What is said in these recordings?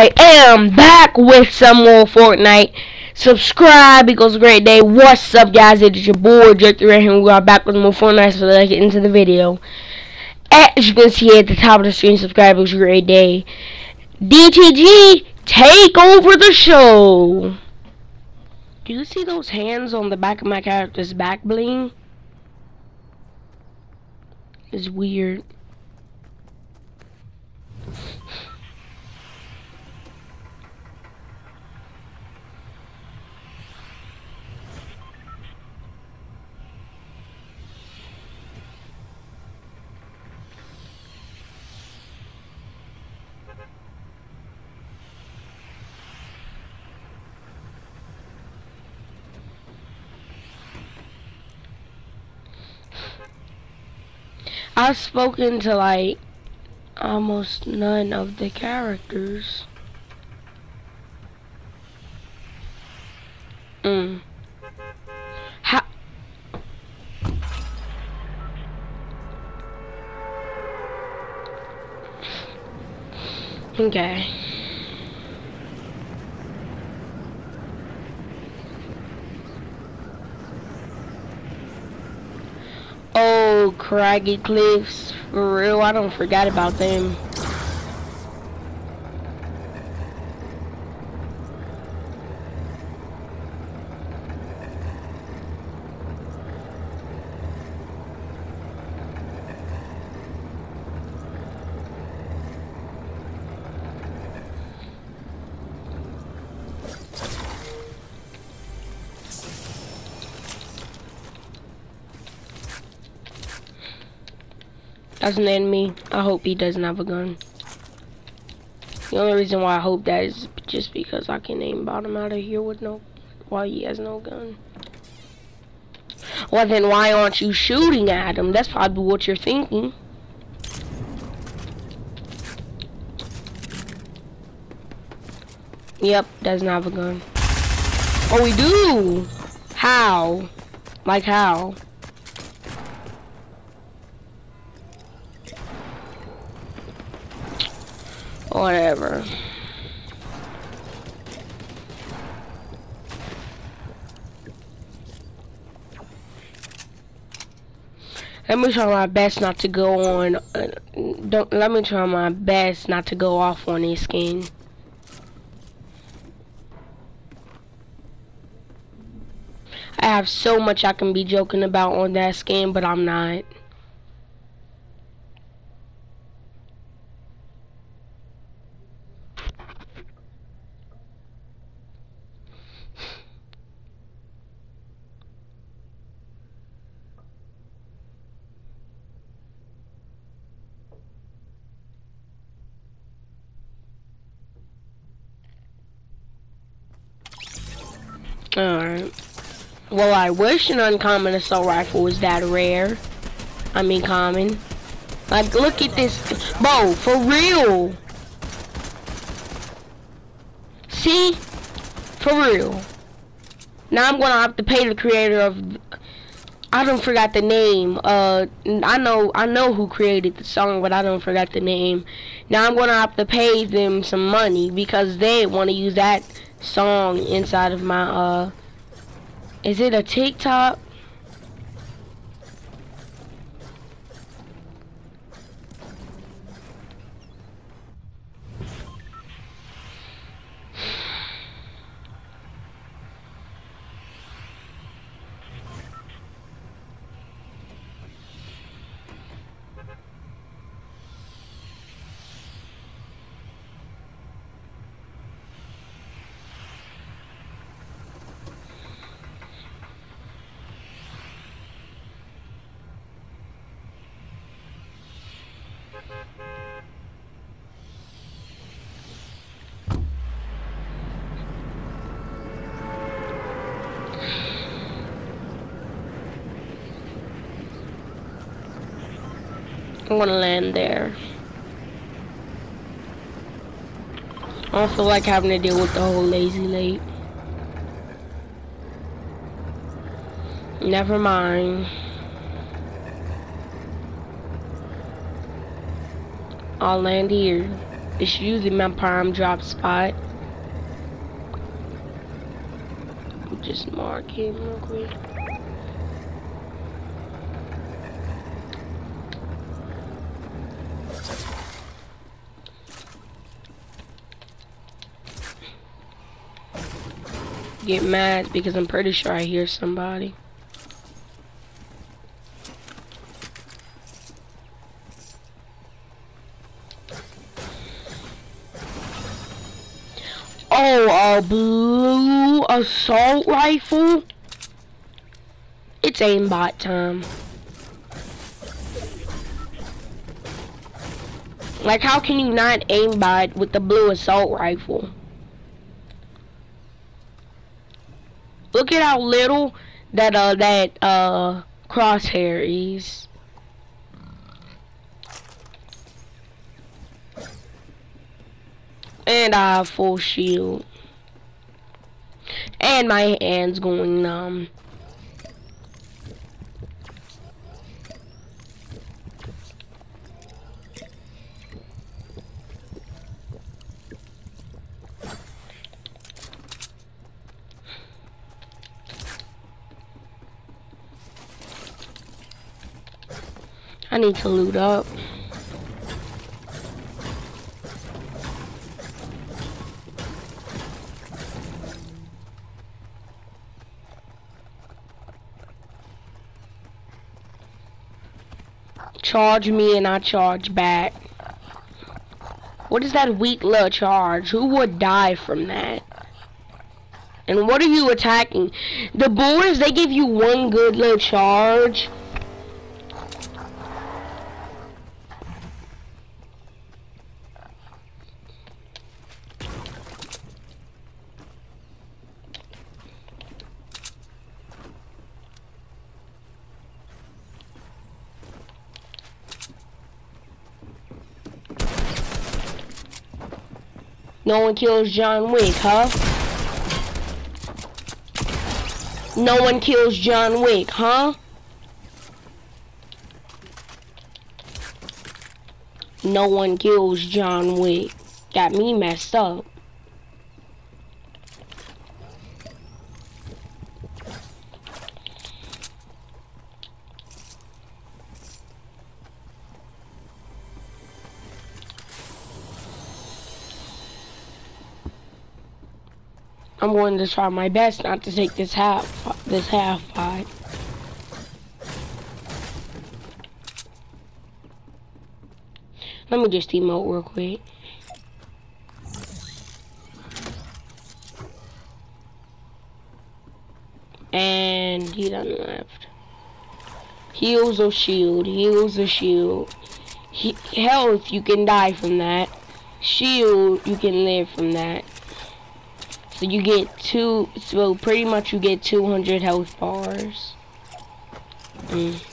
I am back with some more Fortnite. Subscribe because it's a great day. What's up, guys? It is your boy Jerky right here. We are back with more Fortnite, so let's get into the video. As you can see at the top of the screen, subscribe because great day. DTG, take over the show. Do you see those hands on the back of my character's back bling? It's weird. I've spoken to like almost none of the characters. Mm. How? Okay. Oh, craggy cliffs. For real, I don't forget about them. That's an enemy. I hope he doesn't have a gun. The only reason why I hope that is just because I can aim bottom out of here with no, while he has no gun. Well then why aren't you shooting at him? That's probably what you're thinking. Yep, doesn't have a gun. Oh, we do! How? Like how? Whatever. Let me try my best not to go on. Uh, don't let me try my best not to go off on this skin. I have so much I can be joking about on that skin, but I'm not. Alright. Well, I wish an uncommon assault rifle was that rare. I mean common. Like, look at this. Bro, for real. See? For real. Now I'm gonna have to pay the creator of... I don't forgot the name. Uh, I know I know who created the song, but I don't forgot the name. Now I'm gonna have to pay them some money because they want to use that song inside of my uh is it a TikTok? I'm gonna land there. I don't feel like having to deal with the whole lazy lake. Never mind. I'll land here. It's usually my prime drop spot. Just mark him real quick. Get mad because I'm pretty sure I hear somebody. Oh, a blue assault rifle? It's aimbot time. Like, how can you not aimbot with the blue assault rifle? Look at how little that, uh, that, uh, crosshair is. And I have full shield. And my hand's going numb. I need to loot up. Charge me and I charge back. What is that weak little charge? Who would die from that? And what are you attacking? The boars, they give you one good little charge. No one kills John Wick, huh? No one kills John Wick, huh? No one kills John Wick. Got me messed up. I'm going to try my best not to take this half this half fight. Let me just emote real quick. And he done left. Heals a shield. Heals a shield. He health, you can die from that. Shield, you can live from that. So you get two, so pretty much you get 200 health bars. Mm.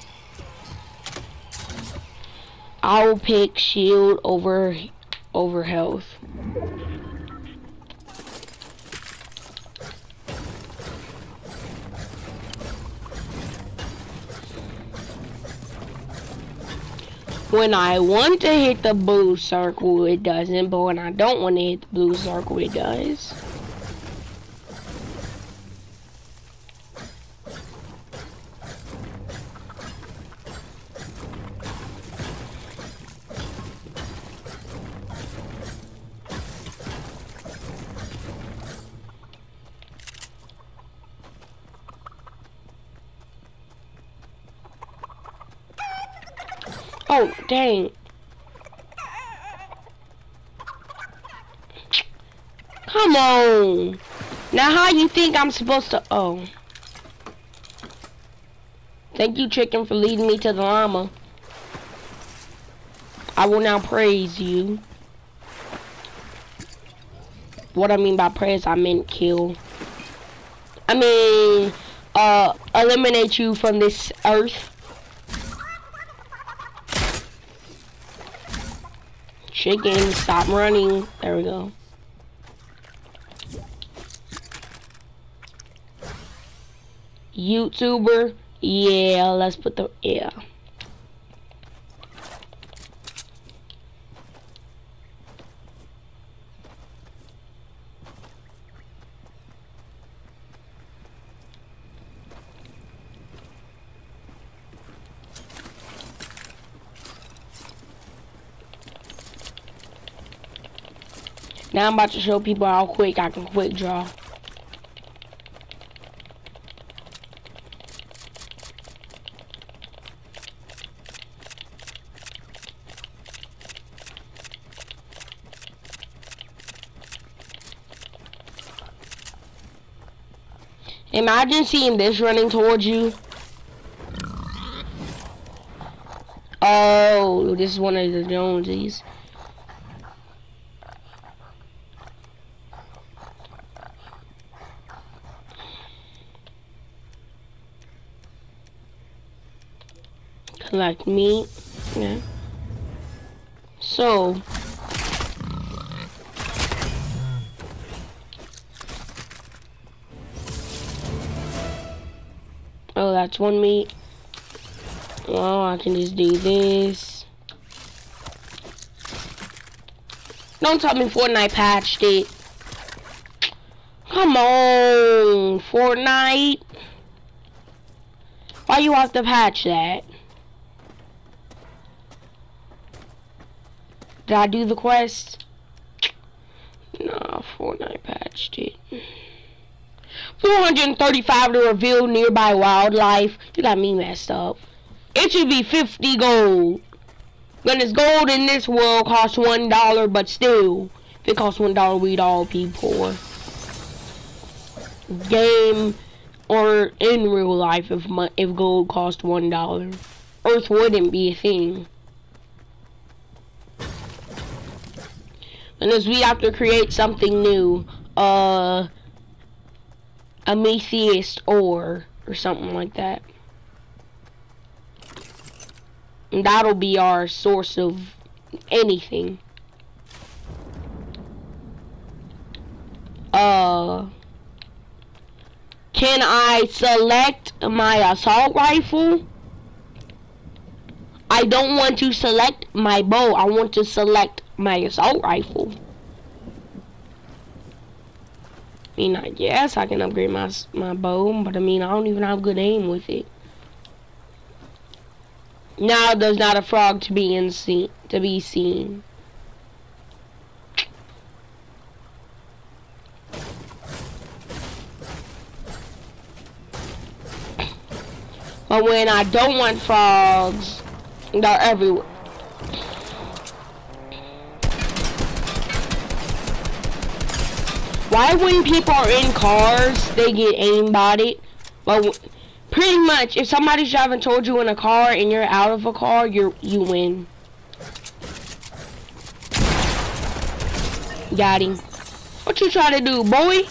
I'll pick shield over, over health. When I want to hit the blue circle, it doesn't, but when I don't want to hit the blue circle, it does. Oh, dang. Come on. Now how you think I'm supposed to... Oh. Thank you, chicken, for leading me to the llama. I will now praise you. What I mean by praise, I meant kill. I mean, uh, eliminate you from this earth. Chicken, stop running. There we go. YouTuber. Yeah, let's put the, yeah. Now I'm about to show people how quick I can quick draw. Imagine seeing this running towards you. Oh, this is one of the Jonesies. Collect meat. Yeah. So, Oh, that's one meat. Well, I can just do this. Don't tell me Fortnite patched it. Come on, Fortnite. Why you have to patch that? Did I do the quest? Nah, Fortnite patched it. 435 to reveal nearby wildlife. You got me messed up. It should be 50 gold. When it's gold in this world costs one dollar, but still, if it costs one dollar, we'd all be poor. Game or in real life, if my, if gold cost one dollar, Earth wouldn't be a thing. Unless we have to create something new. Uh, amethyst ore or something like that. And that'll be our source of anything. Uh, can I select my assault rifle? I don't want to select my bow. I want to select my assault rifle. I mean, I guess I can upgrade my my bow, but I mean, I don't even have good aim with it. Now there's not a frog to be in seen to be seen. But when I don't want frogs, they're everywhere. Why when people are in cars, they get aimbotted? Well, pretty much, if somebody's driving towards you in a car and you're out of a car, you you win. Got him. What you trying to do, boy?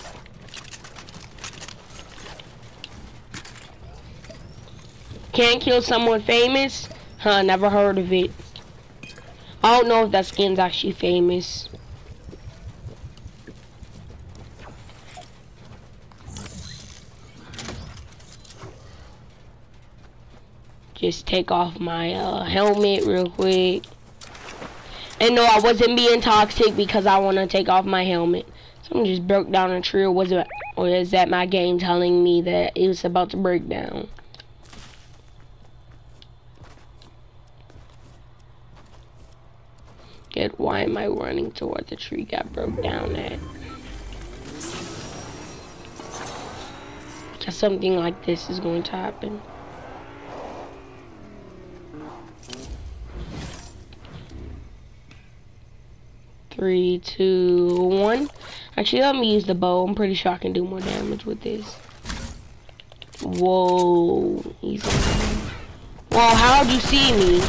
Can't kill someone famous? Huh, never heard of it. I don't know if that skin's actually famous. Just take off my uh, helmet real quick. And no, I wasn't being toxic because I want to take off my helmet. Someone just broke down a tree, was it, or is that my game telling me that it was about to break down? Get why am I running toward the tree got broke down at? Because something like this is going to happen. Three, two, one. Actually, let me use the bow. I'm pretty sure I can do more damage with this. Whoa. Easy. Well, how'd you see me?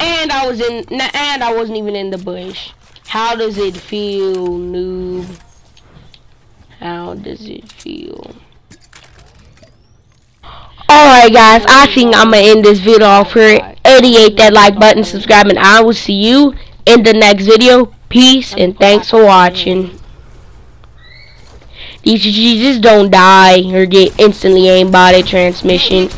And I was in, and I wasn't even in the bush. How does it feel, noob? How does it feel? Alright guys, I think I'm going to end this video off here. 88 that like button, subscribe, and I will see you in the next video. Peace and thanks for watching. These just don't die or get instantly aimbotted transmission.